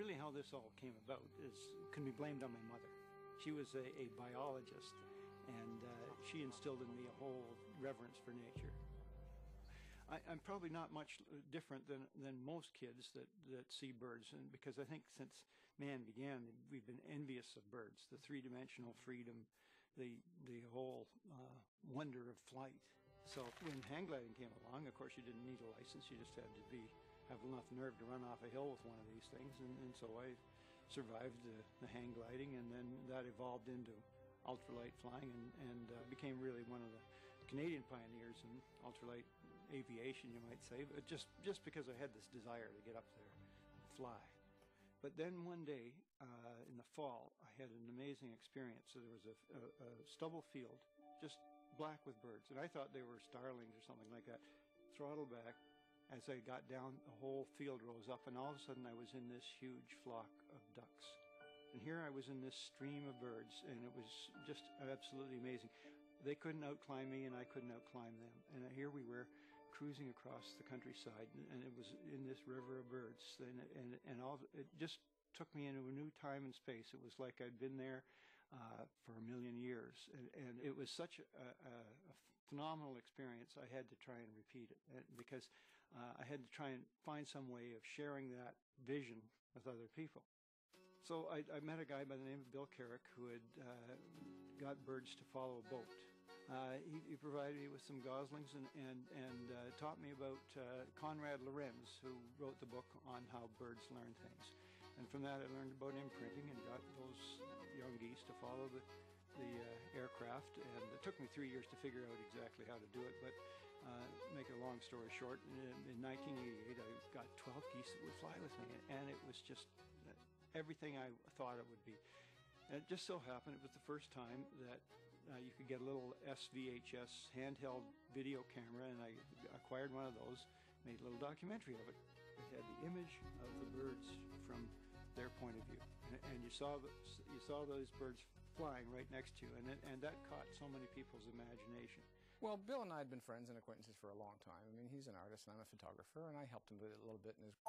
really how this all came about is can be blamed on my mother. She was a, a biologist, and uh, she instilled in me a whole reverence for nature. I, am probably not much different than, than most kids that, that see birds, and because I think since man began, we've been envious of birds, the three-dimensional freedom, the the whole uh, wonder of flight. So when hang gliding came along, of course, you didn't need a license; you just had to be have enough nerve to run off a hill with one of these things, and, and so I survived the, the hang gliding, and then that evolved into ultralight flying and, and uh, became really one of the Canadian pioneers in ultralight aviation, you might say, but just, just because I had this desire to get up there and fly. But then one day uh, in the fall, I had an amazing experience. So there was a, a, a, stubble field, just black with birds, and I thought they were starlings or something like that. Throttle back. As I got down, the whole field rose up, and all of a sudden I was in this huge flock of ducks. And here I was in this stream of birds, and it was just absolutely amazing. They couldn't outclimb me, and I couldn't outclimb them. And here we were cruising across the countryside, and it was in this river of birds, and and, and all it just took me into a new time and space. It was like I'd been there uh, for a million years, and, and it was such a, a, a, phenomenal experience. I had to try and repeat it because uh, I had to try and find some way of sharing that vision with other people. So I, I, met a guy by the name of Bill Carrick who had uh, got birds to follow a boat. Uh, he, he, provided me with some goslings and, and, and uh, taught me about uh, Konrad Lorenz, who wrote the book on how birds learn things. And from that I learned about imprinting and got those young geese to follow the, the uh, aircraft. And it took me three years to figure out exactly how to do it. But uh, make a long story short, in, in 1988 I got 12 geese that would fly with me. And it was just everything I thought it would be. And it just so happened it was the first time that uh, you could get a little SVHS handheld video camera, and I acquired one of those, made a little documentary of it. It had the image of the birds from their point of view, and, and you saw the, you saw those birds flying right next to you, and it, and that caught so many people's imagination. Well, Bill and I had been friends and acquaintances for a long time. I mean, he's an artist, and I'm a photographer, and I helped him with a little bit in his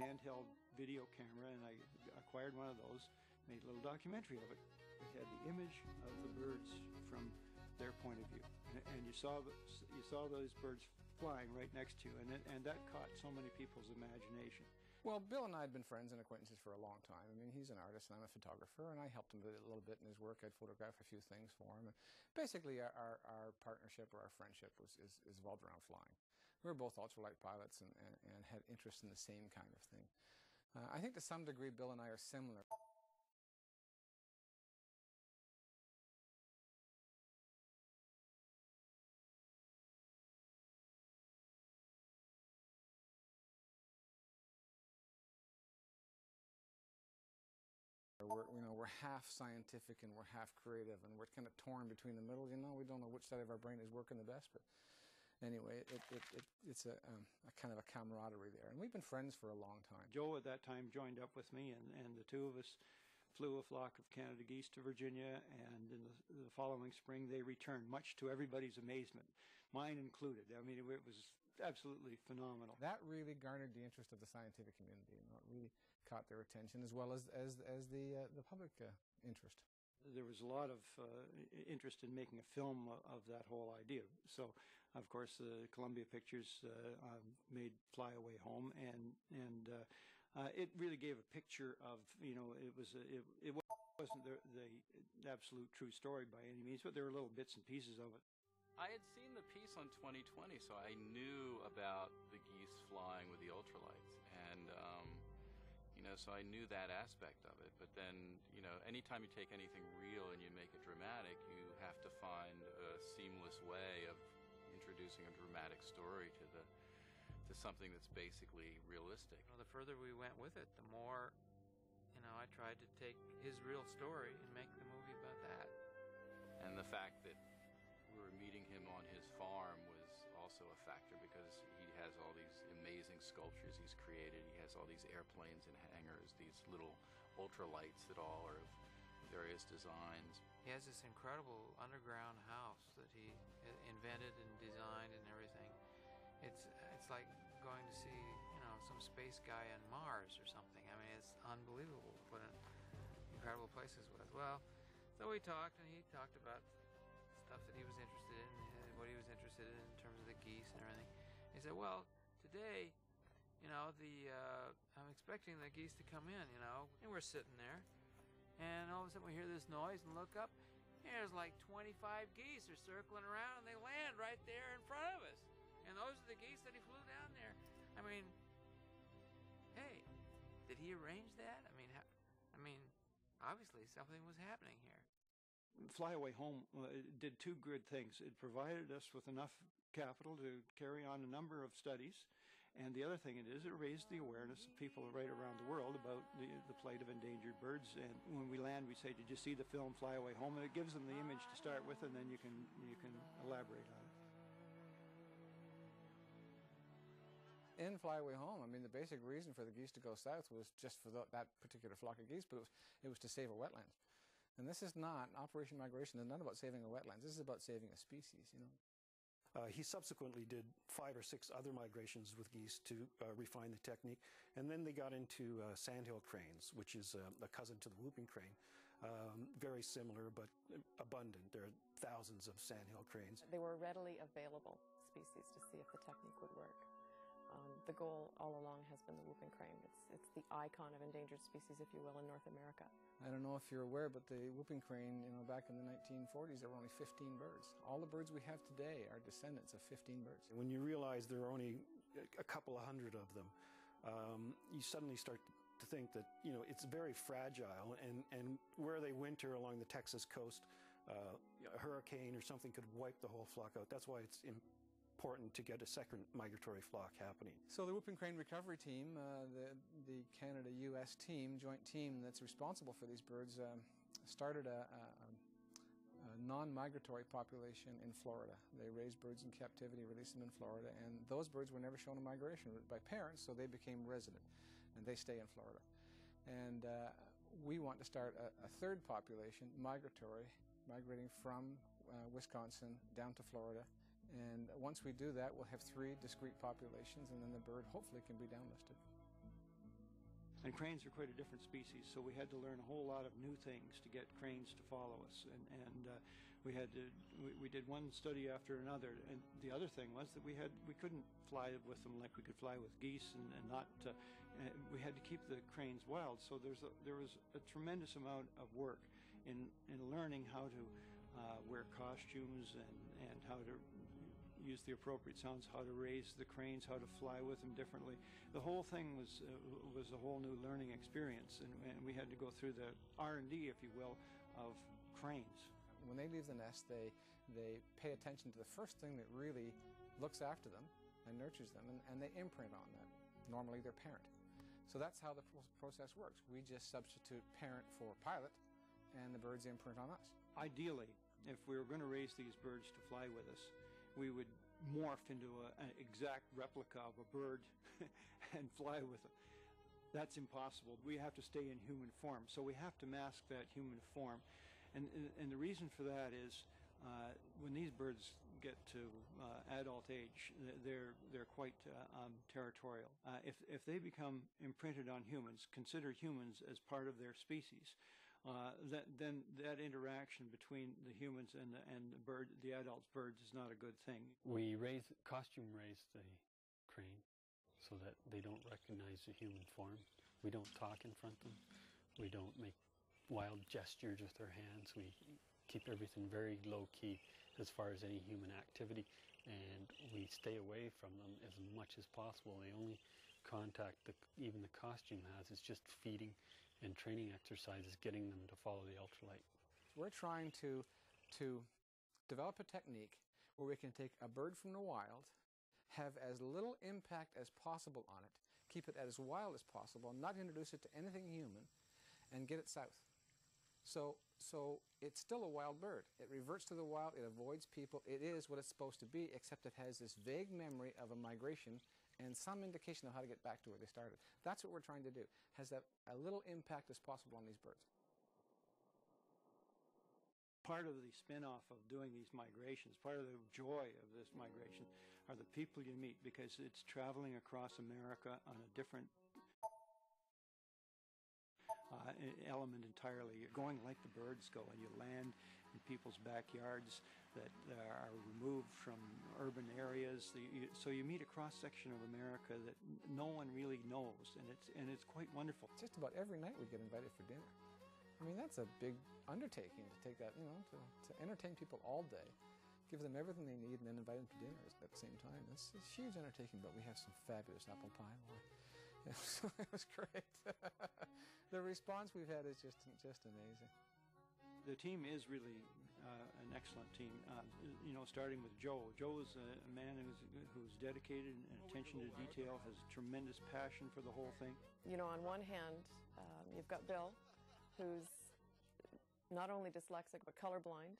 handheld video camera, and I acquired one of those, made a little documentary of it. It had the image of the birds from their point of view, and, and you saw you saw those birds flying right next to you, and it, and that caught so many people's imagination. Well, Bill and I had been friends and acquaintances for a long time. I mean, he's an artist and I'm a photographer, and I helped him a little bit in his work. I'd photograph a few things for him. And basically, our, our, partnership or our friendship was is, is evolved around flying. We were both ultralight pilots and, and, and had interest in the same kind of thing. Uh, I think to some degree, Bill and I are similar. We're, you know, we're half scientific and we're half creative, and we're kind of torn between the middle. You know, we don't know which side of our brain is working the best, but anyway, it, it, it, it's a, um, a, kind of a camaraderie there. And we've been friends for a long time. Joe at that time joined up with me, and, and the two of us flew a flock of Canada geese to Virginia, and in the, the following spring they returned, much to everybody's amazement, mine included. I mean, it, was absolutely phenomenal. That really garnered the interest of the scientific community, and it really caught their attention, as well as as as the uh, the public uh, interest there was a lot of uh, interest in making a film of that whole idea. So, of course, uh, Columbia Pictures uh, um, made Fly Away Home, and and uh, uh, it really gave a picture of you know it was it, it wasn't the, the absolute true story by any means, but there were little bits and pieces of it. I had seen the piece on 2020, so I knew about the geese flying with the ultralights, and. Um, you know, so I knew that aspect of it. But then, you know, anytime you take anything real and you make it dramatic, you have to find a seamless way of introducing a dramatic story to the to something that's basically realistic. Know, the further we went with it, the more, you know, I tried to take his real story and make the movie about that. And the fact that we were meeting him on his farm was also a factor because he has all these amazing sculptures he's created. He has all these airplanes and hangars, these little ultralights that all are of various designs. He has this incredible underground house that he invented and designed and everything. it's it's like going to see you know some space guy on Mars or something. I mean, it's unbelievable what an incredible place this was. Well, so we talked, and he talked about stuff that he was interested in, and what he was interested in in terms of the geese and everything. He said, "Well, today, you know, the uh, I'm expecting the geese to come in, you know, and we're sitting there, and all of a sudden we hear this noise and look up." There's like 25 geese are circling around and they land right there in front of us. And those are the geese that he flew down there. I mean, hey, did he arrange that? I mean, I mean, obviously something was happening here. Fly Away Home uh, did two good things. It provided us with enough capital to carry on a number of studies. And the other thing it is, it raised the awareness of people right around the world about the, the plight of endangered birds. And when we land, we say, "Did you see the film Fly Away Home?" And it gives them the image to start with, and then you can you can elaborate on it. in Fly Away Home, I mean, the basic reason for the geese to go south was just for the, that particular flock of geese, but it was, it was to save a wetland. And this is not, Operation Migration is not about saving a wetland. This is about saving a species, you know. Uh, he subsequently did five or six other migrations with geese to uh, refine the technique. And then they got into uh, sandhill cranes, which is uh, a cousin to the whooping crane. Um, very similar, but abundant. There are thousands of sandhill cranes. They were readily available species to see if the technique would work. Um, the goal all along has been the whooping crane. It's, it's the icon of endangered species, if you will, in North America. I don't know if you're aware, but the whooping crane, you know, back in the 1940s, there were only 15 birds. All the birds we have today are descendants of 15 birds. When you realize there are only a couple of hundred of them, um, you suddenly start to think that, you know, it's very fragile, and, and where they winter along the Texas coast, uh, a hurricane or something could wipe the whole flock out. That's why it's important to get a second migratory flock happening. So the whooping crane recovery team, uh, the, the Canada-U.S. team, joint team that's responsible for these birds, um, started a, a, a non-migratory population in Florida. They raised birds in captivity, released them in Florida, and those birds were never shown a migration route by parents, so they became resident, and they stay in Florida. And uh, we want to start a, a, third population, migratory, migrating from uh, Wisconsin down to Florida, and once we do that, we'll have three discrete populations, and then the bird hopefully can be downlisted. And cranes are quite a different species, so we had to learn a whole lot of new things to get cranes to follow us. And, and uh, we had to we, we, did one study after another. And the other thing was that we had we couldn't fly with them like we could fly with geese, and, and not uh, and we had to keep the cranes wild. So there's a, there was a tremendous amount of work in in learning how to uh, wear costumes and and how to use the appropriate sounds, how to raise the cranes, how to fly with them differently. The whole thing was uh, was a whole new learning experience, and, and we had to go through the R and D, if you will, of cranes. When they leave the nest, they they pay attention to the first thing that really looks after them and nurtures them, and, and they imprint on them. Normally, their parent. So that's how the process works. We just substitute parent for pilot, and the birds imprint on us. Ideally, if we were going to raise these birds to fly with us, we would morph into a, an exact replica of a bird and fly with it. That's impossible. We have to stay in human form. So we have to mask that human form. And, and the reason for that is uh, when these birds get to uh, adult age, they're, they're quite uh, um, territorial. Uh, if, if they become imprinted on humans, consider humans as part of their species, uh, that, then that interaction between the humans and the, and the bird, the adult birds, is not a good thing. We raise costume raise the crane so that they don't recognize the human form. We don't talk in front of them. We don't make wild gestures with our hands. We keep everything very low key as far as any human activity, and we stay away from them as much as possible. The only contact that even the costume has is just feeding and training exercises getting them to follow the ultralight. We're trying to, to develop a technique where we can take a bird from the wild, have as little impact as possible on it, keep it as wild as possible, not introduce it to anything human, and get it south. So, so it's still a wild bird. It reverts to the wild, it avoids people, it is what it's supposed to be, except it has this vague memory of a migration and some indication of how to get back to where they started. That's what we're trying to do. Has that a little impact as possible on these birds. Part of the spin-off of doing these migrations, part of the joy of this migration, are the people you meet because it's traveling across America on a different uh, element entirely. You're going like the birds go, and you land in people's backyards that uh, are removed from urban areas. So you meet a cross section of America that no one really knows, and it's and it's quite wonderful. Just about every night we get invited for dinner. I mean, that's a big undertaking to take that, you know, to, to entertain people all day, give them everything they need, and then invite them to dinner at the same time. It's a huge undertaking, but we have some fabulous apple pie. so it was great. the response we've had is just just amazing. The team is really an excellent team. Uh, you know, starting with Joe. Joe is a, a man who's who's dedicated and attention to detail, has tremendous passion for the whole thing. You know, on one hand, um, you've got Bill, who's not only dyslexic but colorblind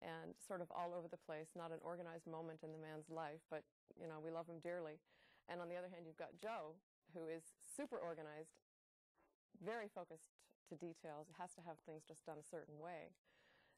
and sort of all over the place, not an organized moment in the man's life, but, you know, we love him dearly. And on the other hand, you've got Joe, who is super organized, very focused to details, has to have things just done a certain way.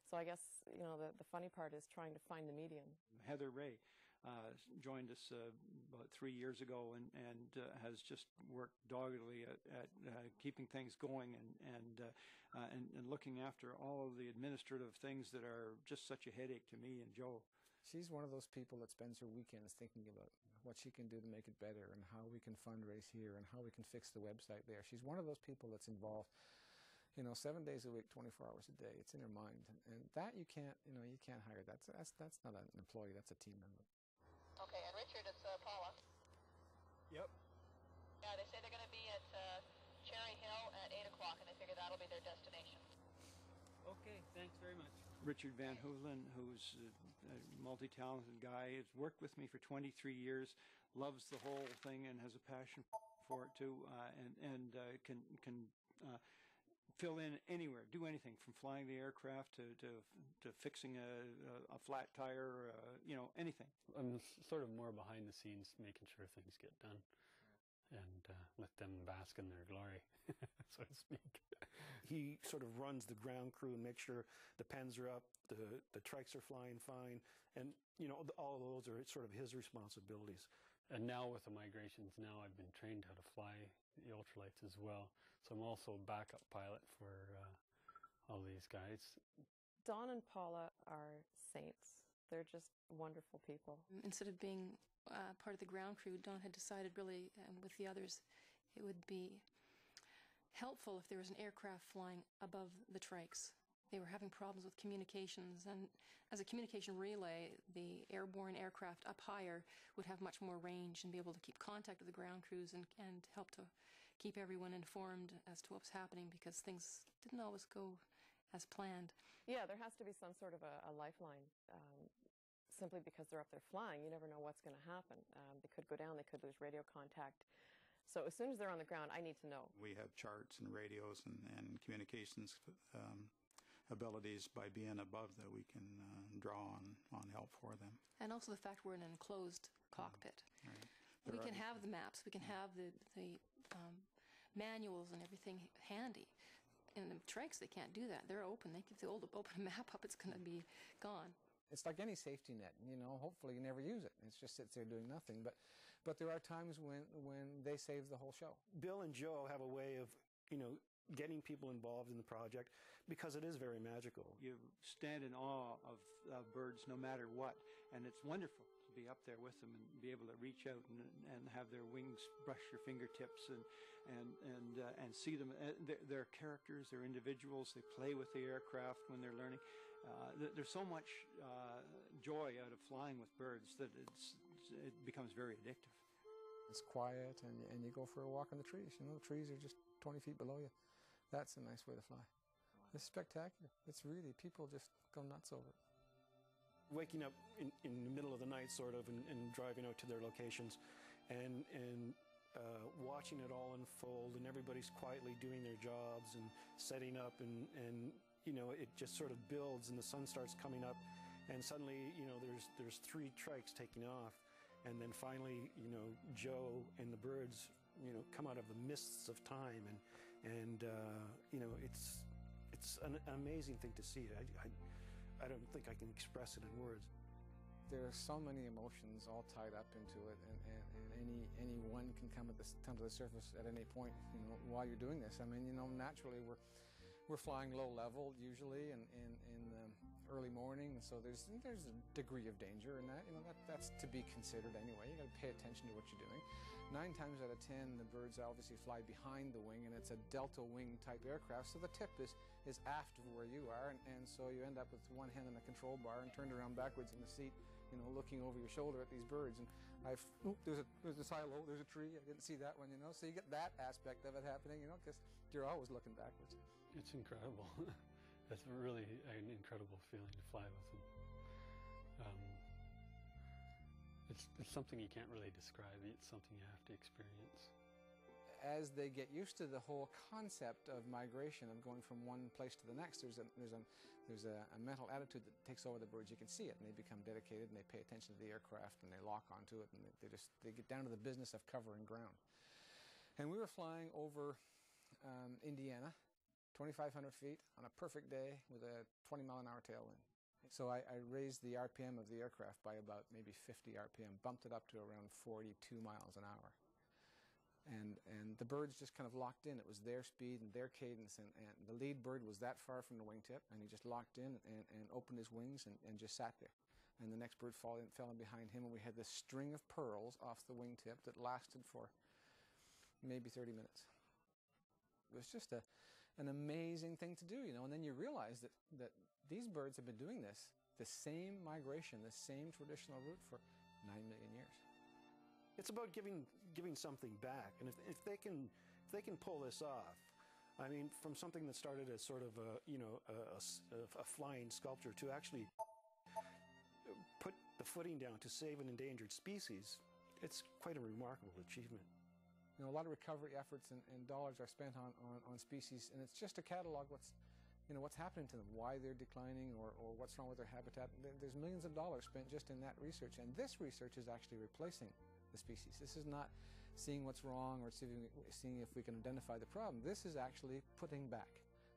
So I guess, you know, the, the funny part is trying to find the medium. Heather Ray uh, joined us uh, about three years ago and, and uh, has just worked doggedly at, at uh, keeping things going and and, uh, uh, and and looking after all of the administrative things that are just such a headache to me and Joe. She's one of those people that spends her weekends thinking about what she can do to make it better and how we can fundraise here and how we can fix the website there. She's one of those people that's involved, you know, seven days a week, 24 hours a day. It's in your mind, and, and that you can't, you know, you can't hire. That's that's that's not an employee. That's a team member. Okay, and Richard, it's uh, Paula. Yep. Yeah, they say they're going to be at uh, Cherry Hill at 8 o'clock, and they figure that'll be their destination. Okay, thanks very much. Richard Van Heuvelen, who's a, a multi-talented guy, has worked with me for 23 years, loves the whole thing and has a passion for it too, uh, and and uh, can can uh, fill in anywhere, do anything from flying the aircraft to to, to fixing a, a, a flat tire, uh, you know, anything. I'm sort of more behind the scenes, making sure things get done, and uh, let them bask in their glory, so to speak. He sort of runs the ground crew and makes sure the pens are up, the the trikes are flying fine, and you know all of those are sort of his responsibilities. And now with the migrations, now I've been trained how to fly the ultralights as well. So I'm also a backup pilot for uh, all these guys. Don and Paula are saints. They're just wonderful people. Instead of being uh, part of the ground crew, Don had decided really um, with the others it would be helpful if there was an aircraft flying above the trikes. They were having problems with communications, and as a communication relay, the airborne aircraft up higher would have much more range and be able to keep contact with the ground crews and, and help to keep everyone informed as to what was happening because things didn't always go as planned. Yeah, there has to be some sort of a, a lifeline. Um, simply because they're up there flying, you never know what's going to happen. Um, they could go down, they could lose radio contact. So as soon as they're on the ground, I need to know. We have charts and radios and, and communications um, abilities by being above that we can uh, draw on, on help for them. And also the fact we're in an enclosed cockpit. Right. we can are- have the maps, we can have the, the um, manuals and everything handy. In the trikes, they can't do that. They're open. They give the old, open map up, it's going to be gone. It's like any safety net, you know. Hopefully, you never use it. It just sits there doing nothing. But, but there are times when when they save the whole show. Bill and Joe have a way of you know getting people involved in the project because it is very magical. You stand in awe of uh, birds no matter what, and it's wonderful to be up there with them and be able to reach out and, and have their wings brush your fingertips and and and uh, and see them. Uh, they're, they're characters, they're individuals. They play with the aircraft when they're learning. Uh, there's so much uh, joy out of flying with birds that it's it becomes very addictive. It's quiet, and and you go for a walk in the trees. You know, the trees are just 20 feet below you. That's a nice way to fly. It's spectacular. It's really people just go nuts over it. Waking up in, in the middle of the night, sort of, and, and driving out to their locations, and and uh, watching it all unfold, and everybody's quietly doing their jobs and setting up, and and you know it just sort of builds, and the sun starts coming up, and suddenly you know there's there's three trikes taking off, and then finally you know Joe and the birds you know come out of the mists of time, and and uh, you know it's it's an amazing thing to see. I, I I don't think I can express it in words. there are so many emotions all tied up into it, and, and, and any any one can come at this come to the surface at any point. You know, while you're doing this, I mean, you know, naturally we're we're flying low level usually, and in, in, the early morning, so there's there's a degree of danger in that. You know, that that's to be considered anyway. You got to pay attention to what you're doing. Nine times out of ten, the birds obviously fly behind the wing, and it's a delta wing type aircraft, so the tip is is aft of where you are, and, and so you end up with one hand on the control bar and turned around backwards in the seat you know, looking over your shoulder at these birds. And I've, oh, there's a, there's a silo, there's a tree. I didn't see that one, you know. So you get that aspect of it happening, you know, because you're always looking backwards. It's incredible. It's really an incredible feeling to fly with them. Um, it's, it's something you can't really describe. It's something you have to experience as they get used to the whole concept of migration of going from one place to the next, there's a there's a there's a, a, mental attitude that takes over the birds. You can see it, and they become dedicated, and they pay attention to the aircraft, and they lock onto it, and they, just they get down to the business of covering ground. And we were flying over um, Indiana, 2,500 feet on a perfect day with a 20 mile an hour tailwind. So I, I, raised the RPM of the aircraft by about maybe 50 RPM, bumped it up to around 42 miles an hour and and the birds just kind of locked in. It was their speed and their cadence, and, and the lead bird was that far from the wingtip, and he just locked in and, and opened his wings and, and just sat there. And the next bird fall in, fell in behind him, and we had this string of pearls off the wingtip that lasted for maybe 30 minutes. It was just a, an amazing thing to do, you know. And then you realize that, that these birds have been doing this, the same migration, the same traditional route for nine million years it's about giving giving something back. And if, if they can if they can pull this off, I mean, from something that started as sort of a you know a, a, a flying sculpture to actually put the footing down to save an endangered species, it's quite a remarkable achievement. You know, a lot of recovery efforts and, and dollars are spent on, on, on species, and it's just to catalog what's you know what's happening to them, why they're declining, or, or what's wrong with their habitat. There's millions of dollars spent just in that research, and this research is actually replacing the species. This is not seeing what's wrong or seeing if we can identify the problem. This is actually putting back.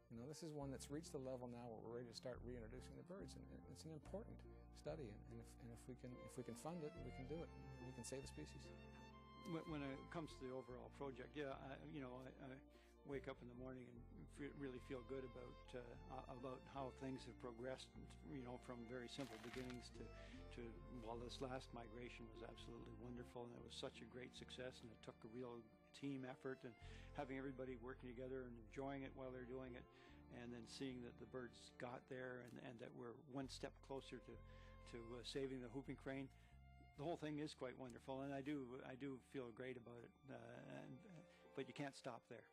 You know, this is one that's reached the level now where we're ready to start reintroducing the birds, and it's an important study. And, if, and if we can if we can fund it, we can do it. We can save the species. When it comes to the overall project, yeah, I, you know, I, I wake up in the morning and really feel good about uh, about how things have progressed. You know, from very simple beginnings to to well, this last migration was absolutely wonderful, and it was such a great success, and it took a real team effort and having everybody working together and enjoying it while they're doing it, and then seeing that the birds got there and, and that we're one step closer to to uh, saving the whooping crane. The whole thing is quite wonderful, and I do I do feel great about it, uh, and, but you can't stop there.